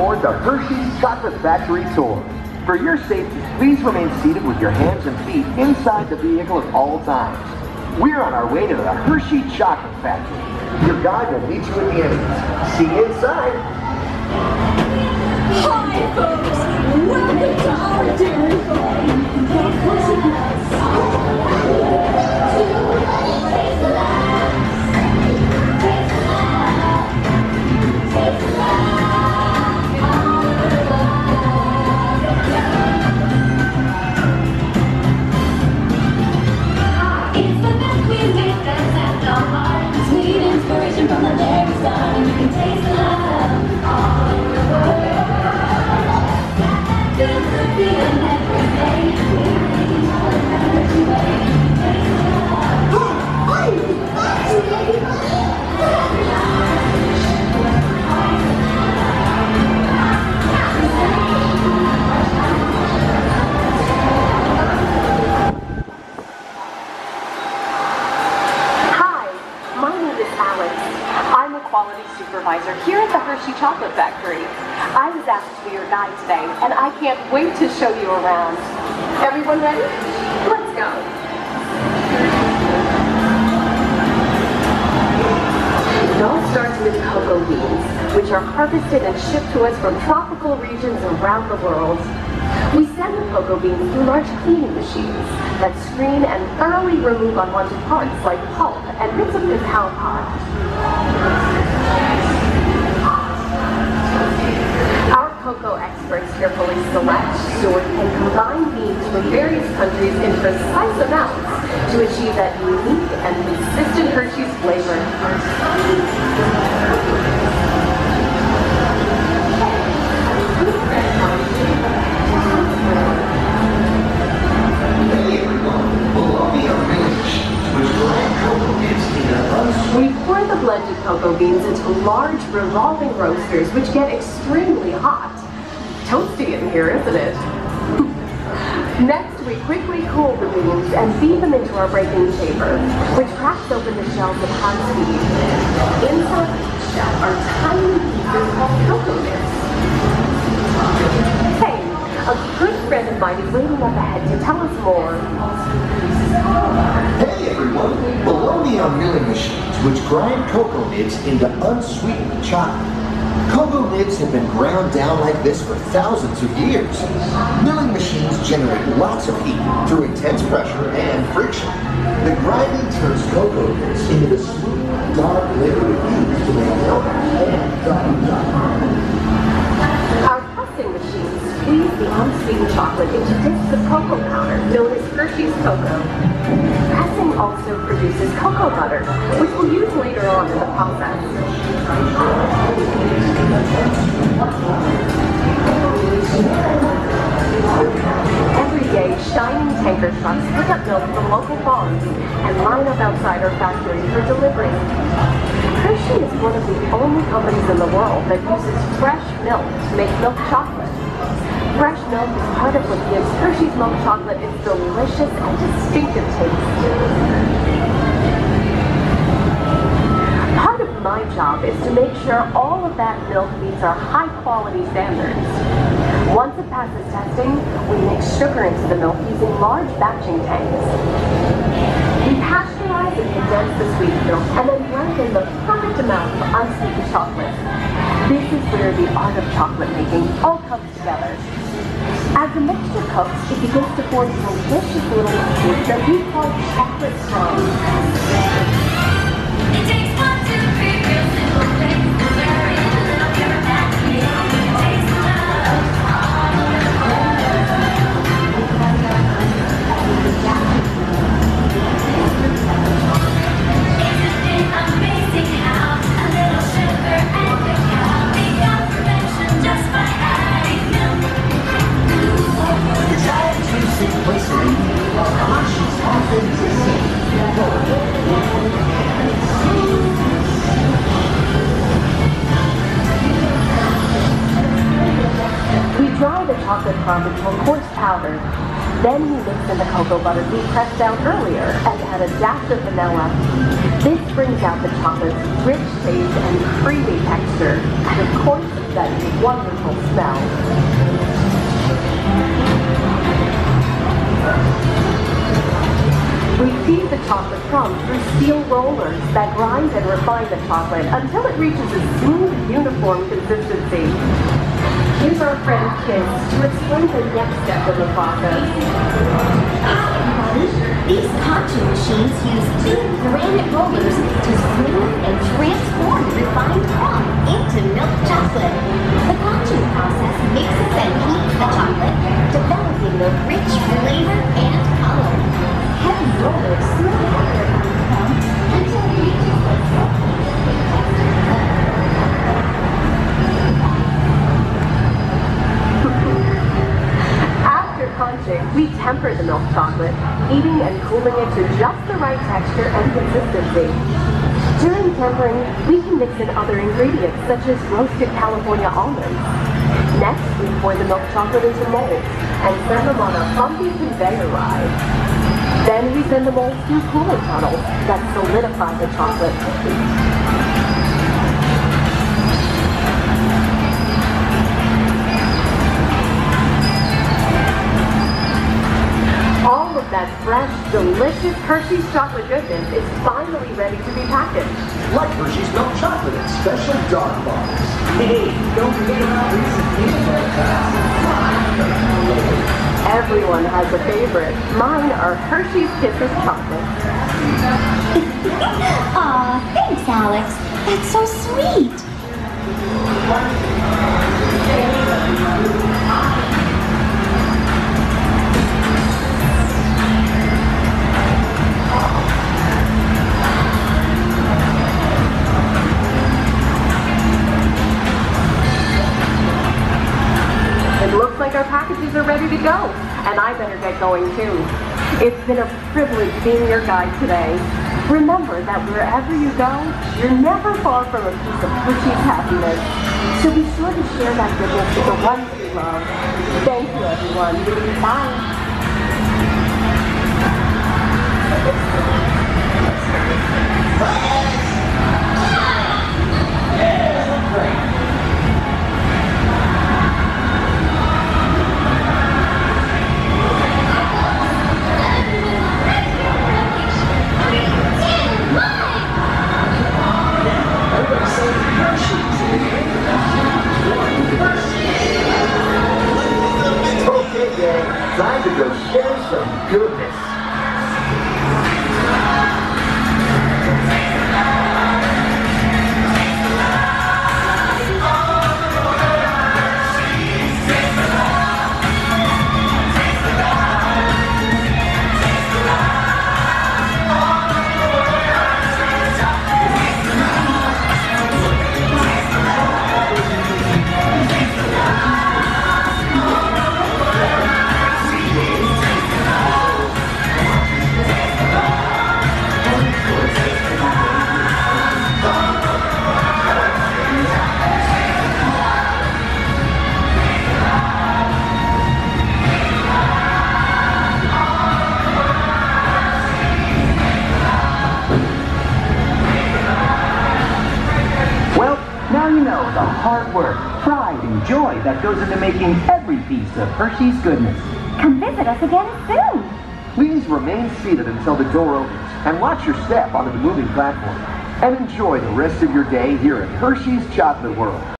aboard the Hershey's Chocolate Factory Tour. For your safety, please remain seated with your hands and feet inside the vehicle at all times. We're on our way to the Hershey Chocolate Factory. Your guide will meet you at the entrance. See you inside. Hi, folks! Welcome to our dairy farm. Show you around. Everyone ready? Let's go. It all starts with cocoa beans, which are harvested and shipped to us from tropical regions around the world. We send the cocoa beans through large cleaning machines that screen and thoroughly remove unwanted parts like pulp and bits of cacao pod. Cocoa experts carefully select, sort, and combine beans from various countries in precise amounts to achieve that unique and consistent Hershey's flavor. We pour the blended cocoa beans into large revolving roasters which get extremely hot. Toasty in here, isn't it? Next, we quickly cool the beans and feed them into our breaking chamber, which cracks open the shells at high speed. Inside each shell are tiny pieces called cocoa nibs. Hey, a good friend of mine is waiting up ahead to tell us more. Hey everyone, below the are milling machines which grind cocoa nibs into unsweetened chocolate. Cocoa nibs have been ground down like this for thousands of years. Milling machines generate lots of heat through intense pressure and friction. The grinding turns cocoa nibs into the smooth, dark liquid used to make milk and dark. Our pressing machines squeeze the unsweetened chocolate into discs of cocoa powder known as Hershey's cocoa. Pressing also produces cocoa butter, which we'll use later on in the process. Every day, shining tanker trucks pick up milk from local farms and line up outside our factory for delivery. Hershey is one of the only companies in the world that uses fresh milk to make milk chocolate. Fresh milk is part of what gives Hershey's milk chocolate its delicious and distinctive taste. Part of my job is to make sure all that milk meets our high quality standards. Once it passes testing, we mix sugar into the milk using large batching tanks. We pasteurize and condense the sweet milk and then blend in the perfect amount of unsweetened chocolate. This is where the art of chocolate making all comes together. As the mixture cooks, it begins to form delicious little pieces that we call chocolate crumbs. Chocolate crumb into a coarse powder. Then we mix in the cocoa butter we pressed down earlier and add a dash of vanilla. This brings out the chocolate's rich taste and creamy texture. And of course, that wonderful smell. We feed the chocolate crumbs through steel rollers that grind and refine the chocolate until it reaches a smooth, uniform consistency. Here's our friend Kiss to explain the next step in the process. These conche machines use two granite rollers to smooth and transform refined crumb into milk chocolate. The conching process mixes and heats the chocolate, developing the rich flavor chocolate, heating and cooling it to just the right texture and consistency. During tempering, we can mix in other ingredients such as roasted California almonds. Next, we pour the milk chocolate into molds and send them on a bumpy conveyor ride. Then we send the molds through cooling tunnels that solidify the chocolate. That fresh, delicious Hershey's chocolate goodness is finally ready to be packaged. Like Hershey's milk chocolate in special dark bottles. Hey, don't forget about Reese's peanut butter cups. Everyone has a favorite. Mine are Hershey's Kisses chocolate. Aw, thanks, Alex. That's so sweet. Like our packages are ready to go, and I better get going too. It's been a privilege being your guide today. Remember that wherever you go, you're never far from a piece of Hershey's happiness. So be sure to share that goodness with the ones you love. Thank you, everyone. Bye. Okay, some you know the hard work, pride, and joy that goes into making every piece of Hershey's goodness. Come visit us again soon. Please remain seated until the door opens and watch your step onto the moving platform. And enjoy the rest of your day here at Hershey's Chocolate World.